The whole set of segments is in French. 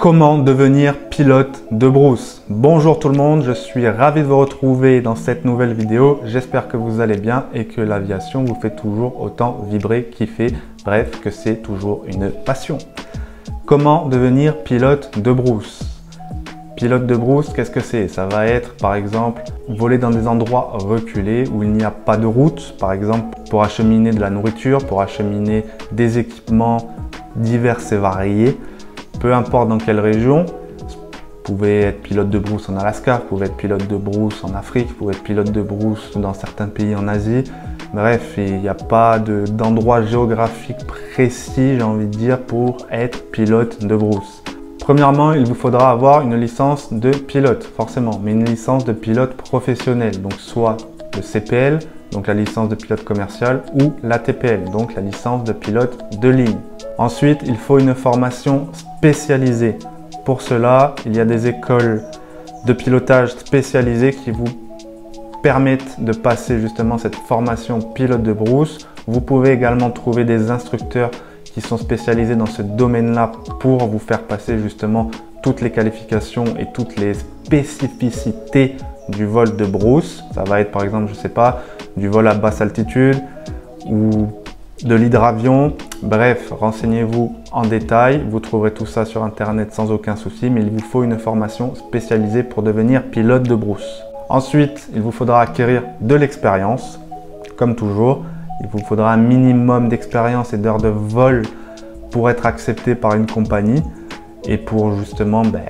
Comment devenir pilote de brousse Bonjour tout le monde, je suis ravi de vous retrouver dans cette nouvelle vidéo. J'espère que vous allez bien et que l'aviation vous fait toujours autant vibrer, kiffer, bref, que c'est toujours une passion. Comment devenir pilote de brousse Pilote de brousse, qu'est-ce que c'est? Ça va être par exemple voler dans des endroits reculés où il n'y a pas de route, par exemple pour acheminer de la nourriture, pour acheminer des équipements divers et variés peu importe dans quelle région. Vous pouvez être pilote de brousse en Alaska, vous pouvez être pilote de brousse en Afrique, vous pouvez être pilote de brousse dans certains pays en Asie. Bref, il n'y a pas d'endroit géographique précis, j'ai envie de dire, pour être pilote de brousse. Premièrement, il vous faudra avoir une licence de pilote, forcément, mais une licence de pilote professionnel, donc soit le CPL, donc la licence de pilote commercial, ou la TPL, donc la licence de pilote de ligne. Ensuite, il faut une formation spécialisée. Pour cela, il y a des écoles de pilotage spécialisées qui vous permettent de passer justement cette formation pilote de brousse. Vous pouvez également trouver des instructeurs qui sont spécialisés dans ce domaine-là pour vous faire passer justement toutes les qualifications et toutes les spécificités du vol de brousse. Ça va être par exemple, je ne sais pas, du vol à basse altitude ou de l'hydravion. Bref, renseignez-vous en détail. Vous trouverez tout ça sur Internet sans aucun souci, mais il vous faut une formation spécialisée pour devenir pilote de brousse. Ensuite, il vous faudra acquérir de l'expérience, comme toujours. Il vous faudra un minimum d'expérience et d'heures de vol pour être accepté par une compagnie et pour justement ben,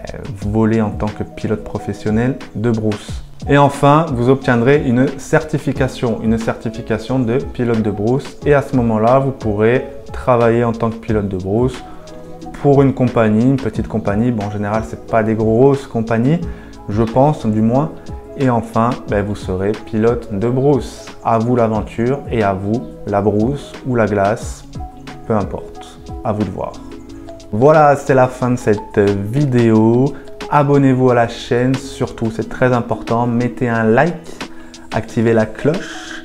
voler en tant que pilote professionnel de brousse. Et enfin, vous obtiendrez une certification, une certification de pilote de brousse. Et à ce moment-là, vous pourrez travailler en tant que pilote de brousse pour une compagnie, une petite compagnie. Bon, en général, ce pas des grosses compagnies, je pense du moins. Et enfin, ben, vous serez pilote de brousse. À vous l'aventure et à vous la brousse ou la glace, peu importe. À vous de voir. Voilà, c'est la fin de cette vidéo. Abonnez-vous à la chaîne, surtout, c'est très important. Mettez un like, activez la cloche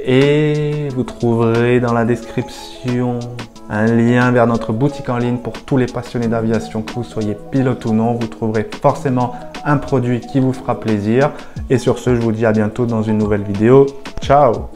et vous trouverez dans la description un lien vers notre boutique en ligne pour tous les passionnés d'aviation, que vous soyez pilote ou non. Vous trouverez forcément un produit qui vous fera plaisir. Et sur ce, je vous dis à bientôt dans une nouvelle vidéo. Ciao